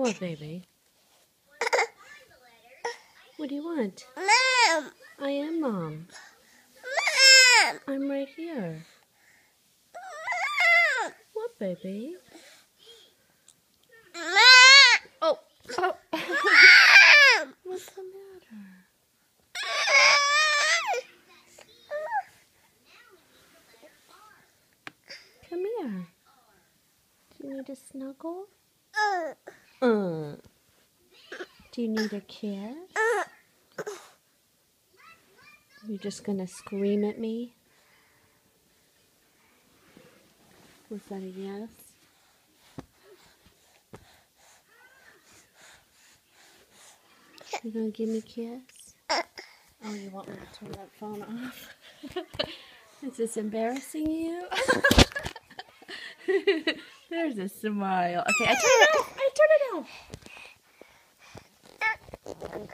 What, baby? What do you want? Mom! I am mom. Mom! I'm right here. Mom! What, baby? Mom! Oh, oh. Mom! what's the matter? Come here. Do you need a snuggle? Uh. Do you need a kiss? You're just gonna scream at me? Was that a yes? You gonna give me a kiss? Oh, you want me to turn that phone off? Is this embarrassing you? There's a smile. Okay, I turn it off. I turn it off.